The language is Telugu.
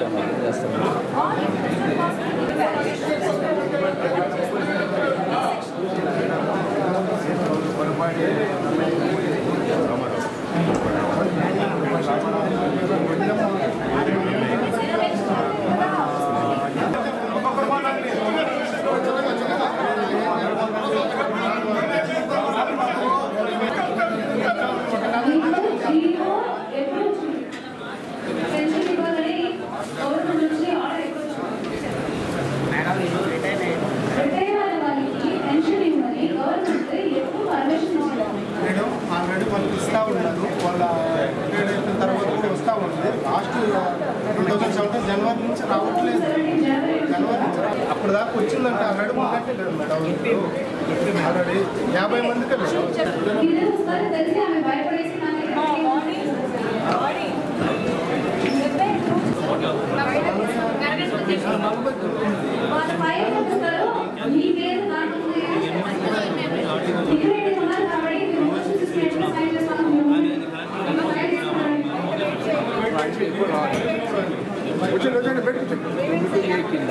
erster Mal. Last two thousand seventeen జనవరి నుంచి రావట్లేదు. జనవరి నుంచి అప్పుడు దాకా వచ్చిందంటే. ఆల్రెడీ ఉన్నట్టే లేదు మేడం. ఆల్రెడీ యాభై మందికి నలభై కింద